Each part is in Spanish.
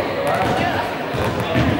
Yeah.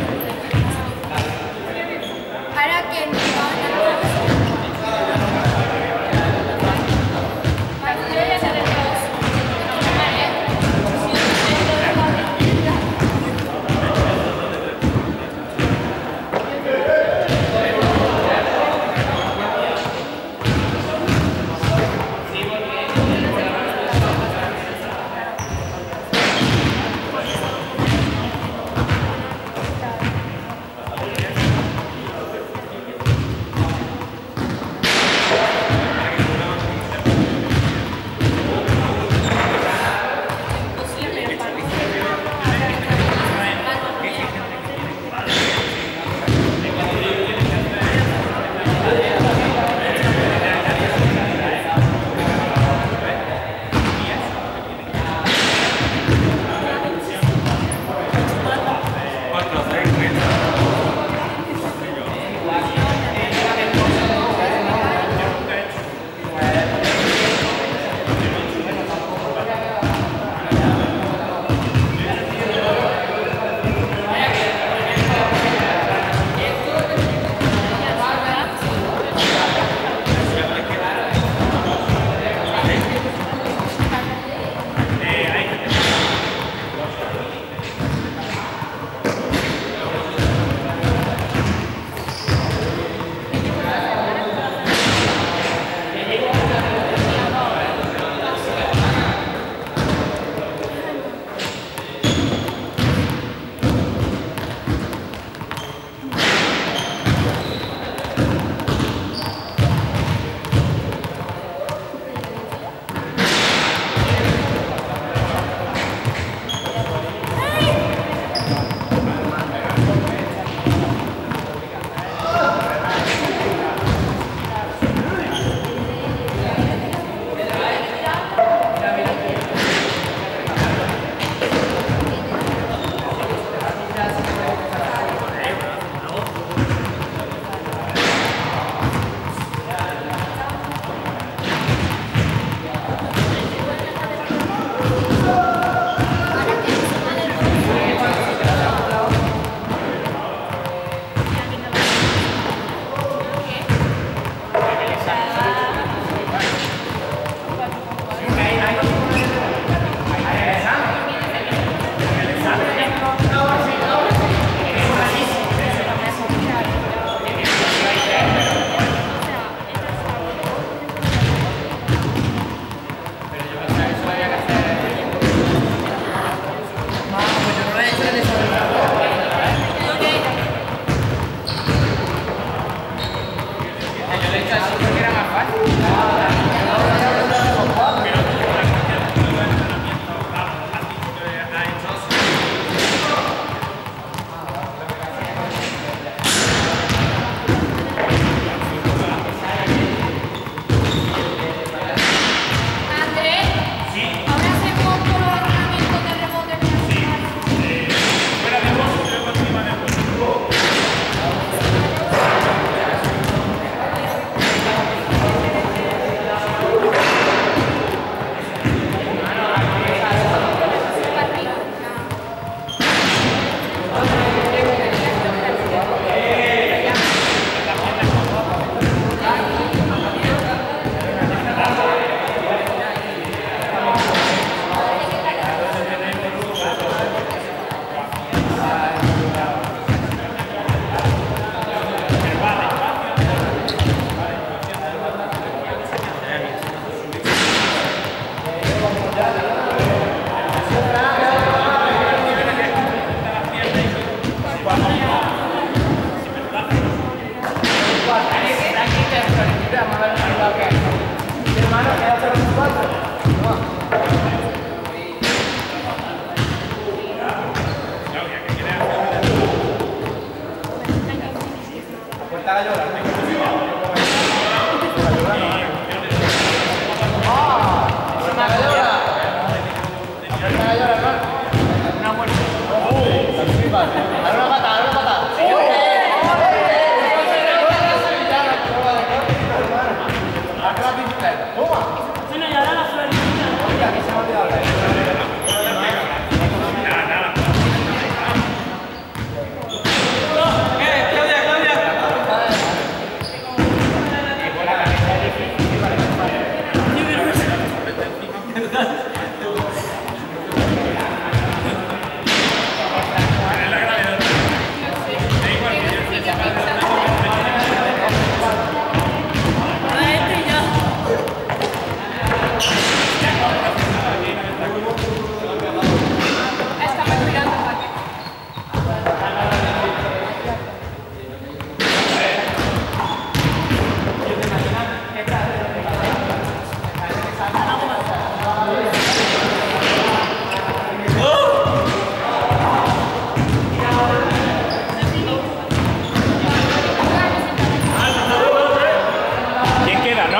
Bueno, y ahora la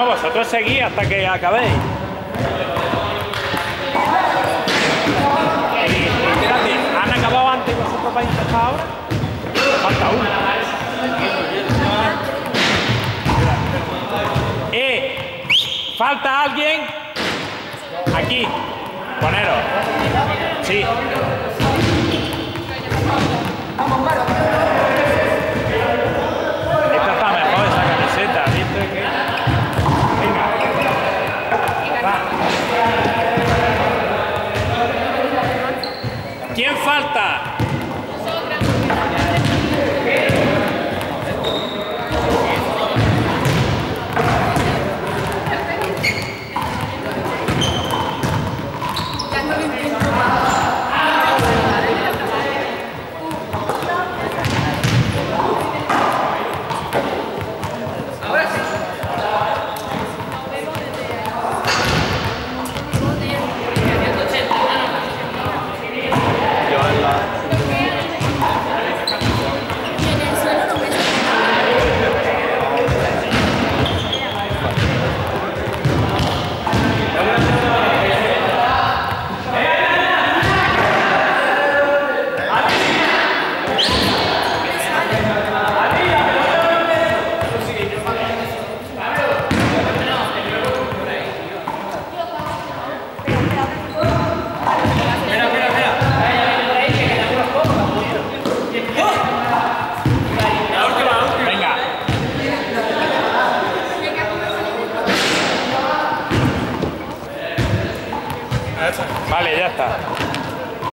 vosotros seguís hasta que acabéis. ¿han acabado antes vosotros vais a empezar ahora? Falta uno. ¡Eh! ¿Falta alguien? Aquí. Poneros. Sí. Esta falta? 좋다.